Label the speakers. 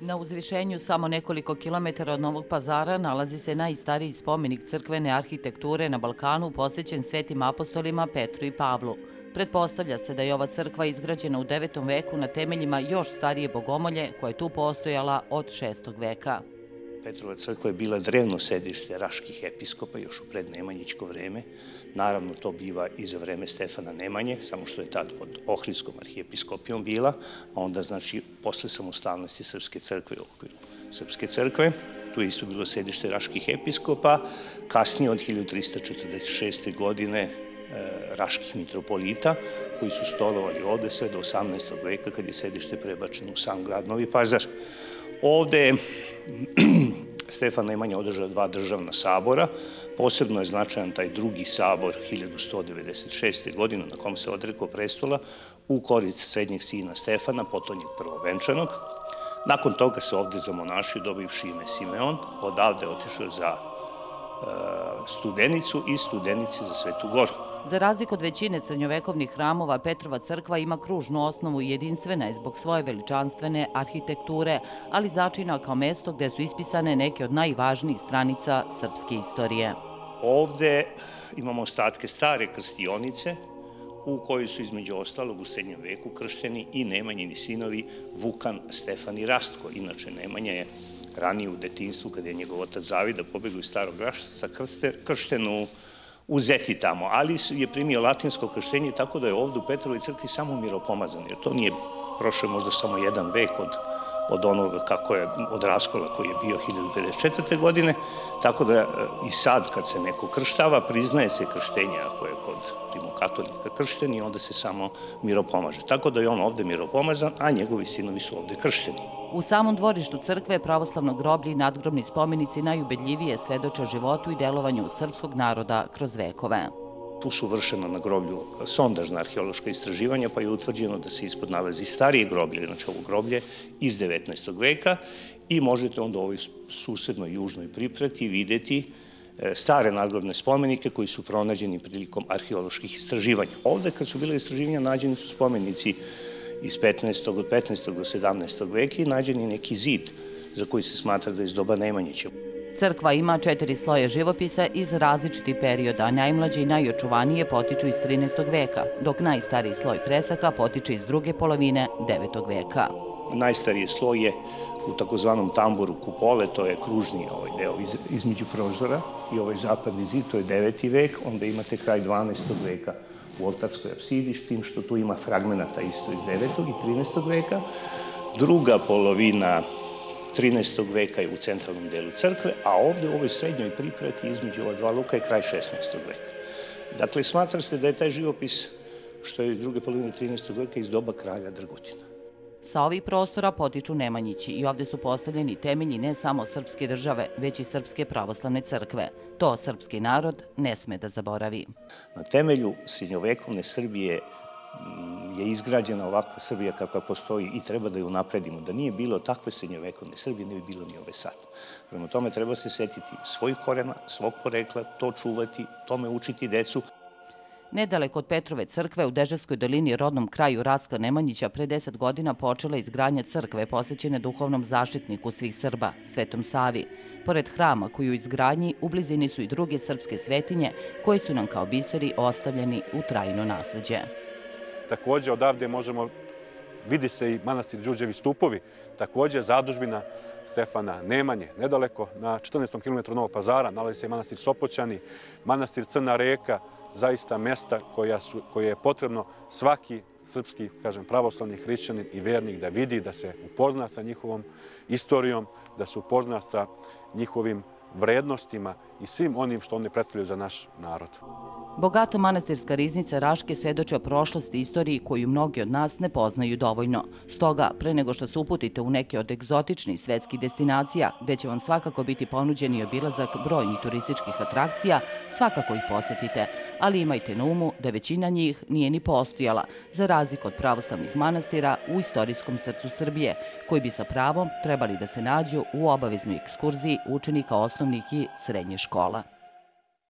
Speaker 1: Na uzvišenju samo nekoliko kilometara od Novog pazara nalazi se najstariji spomenik crkvene arhitekture na Balkanu posvećen svetim apostolima Petru i Pavlu. Pretpostavlja se da je ova crkva izgrađena u 9. veku na temeljima još starije bogomolje koja je tu postojala od 6. veka.
Speaker 2: Petrova crkva je bila drevno sedište raških episkopa još u prednemanjičko vreme. Naravno, to biva i za vreme Stefana Nemanje, samo što je tad pod Ohridskom arhijepiskopijom bila, a onda, znači, posle samostalnosti Srpske crkve u okviru Srpske crkve, tu je isto bilo sedište raških episkopa, kasnije od 1346. godine e, raških mitropolita, koji su stolovali ovde sve do 18. veka, kad je sedište prebačeno u sam grad Novi Pazar. Ovde Stefan Nemanja održao dva državna sabora. Posebno je značajan taj drugi sabor 1196. godine na kom se odrekao prestola u korist srednjeg sina Stefana, potonjeg prvovenčanog. Nakon toga se ovde zamonašio dobivši ime Simeon, odavde otišao za studenicu i studenici za Svetu Goru.
Speaker 1: Za razliku od većine srednjovekovnih hramova, Petrova crkva ima kružnu osnovu i jedinstvena je zbog svoje veličanstvene arhitekture, ali značajna kao mesto gde su ispisane neke od najvažnijih stranica srpske istorije.
Speaker 2: Ovde imamo ostatke stare krstionice, u kojoj su između ostalog u srednjem veku kršteni i Nemanjini sinovi Vukan, Stefan i Rastko. Inače, Nemanja je ranije u detinstvu, kada je njegov otac Zavida pobegao iz starog Rašca, kršten u uzeti tamo, ali je primio latinsko krštenje tako da je ovde u Petrovoj crkvi samo miropomazan, jer to nije prošlo možda samo jedan vek od od onoga kako je, od raskola koji je bio 1054. godine, tako da e, i sad kad se neko krštava, priznaje se krštenje ako je kod rimokatolika kršten i onda se samo miropomaže. Tako da je on ovde miropomazan, a njegovi sinovi su ovde kršteni.
Speaker 1: U samom dvorištu crkve pravoslavno groblje i nadgrobni spomenici najubedljivije svedoče o životu i delovanju srpskog naroda kroz vekove.
Speaker 2: Tu su vršena na groblju sondažna arheološka istraživanja, pa je utvrđeno da se ispod nalazi starije groblje, znači ovo groblje iz 19. veka i možete onda u ovoj susednoj južnoj priprati videti e, stare nadgrobne spomenike koji su pronađeni prilikom arheoloških istraživanja. Ovde kad su bile istraživanja nađeni su spomenici iz 15. od 15. do 17. veka i nađeni neki zid za koji se smatra da je iz doba Nemanjića.
Speaker 1: Crkva ima četiri sloje živopisa iz različitih perioda, najmlađe i najočuvanije potiču iz 13. veka, dok najstariji sloj fresaka potiče iz druge polovine 9. veka.
Speaker 2: Najstariji sloj je u takozvanom tamburu kupole, to je kružni ovaj deo iz, između prozora i ovaj zapadni zid, to je 9. vek, onda imate kraj 12. veka u oltarskoj apsidi, s tim što tu ima fragmenata isto iz 9. i 13. veka. Druga polovina 13. veka je u centralnom delu crkve, a ovde u ovoj srednjoj priprati između ova dva luka je kraj 16. veka. Dakle, smatra se da je taj živopis, što je iz druge polovine 13. veka, iz doba kralja Dragutina.
Speaker 1: Sa ovih prostora potiču Nemanjići i ovde su postavljeni temelji ne samo srpske države, već i srpske pravoslavne crkve. To srpski narod ne sme da zaboravi.
Speaker 2: Na temelju srednjovekovne Srbije je izgrađena ovakva Srbija kakva postoji i treba da ju napredimo. Da nije bilo takve srednjovekovne Srbije, ne bi bilo ni ove sad. Prema tome treba se setiti svojih korena, svog porekla, to čuvati, tome učiti decu.
Speaker 1: Nedaleko od Petrove crkve u Deževskoj dolini rodnom kraju Raska Nemanjića pre deset godina počela izgradnja crkve posvećene duhovnom zaštitniku svih Srba, Svetom Savi. Pored hrama koju izgradnji, u blizini su i druge srpske svetinje koje su nam kao biseri ostavljeni u trajno nasledđe.
Speaker 3: Takođe, odavde možemo, vidi se i manastir Đuđevi stupovi, takođe zadužbina Stefana Nemanje, nedaleko, na 14. km Novog pazara, nalazi se i manastir Sopoćani, manastir Crna reka, zaista mesta koja su, koje je potrebno svaki srpski, kažem, pravoslavni hrišćanin i vernik da vidi, da se upozna sa njihovom istorijom, da se upozna sa njihovim vrednostima i svim onim što oni predstavljaju za naš narod.
Speaker 1: Bogata manastirska riznica Raške svedoče o prošlosti i istoriji koju mnogi od nas ne poznaju dovoljno. Stoga, pre nego što se uputite u neke od egzotičnih svetskih destinacija, gde će vam svakako biti ponuđen i obilazak brojnih turističkih atrakcija, svakako ih posetite, ali imajte na umu da većina njih nije ni postojala, za razliku od pravoslavnih manastira u istorijskom srcu Srbije, koji bi sa pravom trebali da se nađu u obaveznoj ekskurziji učenika osnovnih i srednje škola.